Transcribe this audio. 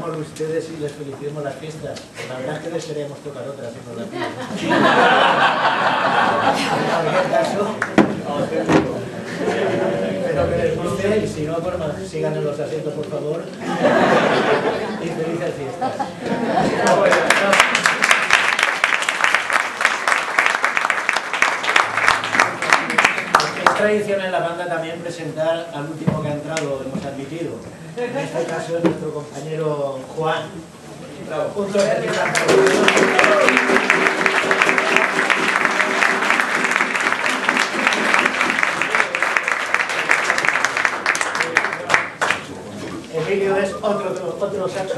ustedes y les felicitemos las fiestas. La verdad es que queremos tocar otras si nos la piden. En cualquier caso, espero que les guste y si no, pues sigan en los asientos por favor. Y felices fiestas. Es tradición en la banda también presentar al último que ha entrado, hemos admitido. En este caso es nuestro compañero Juan. Junto a él, Emilio es otro, otro, otro saxo.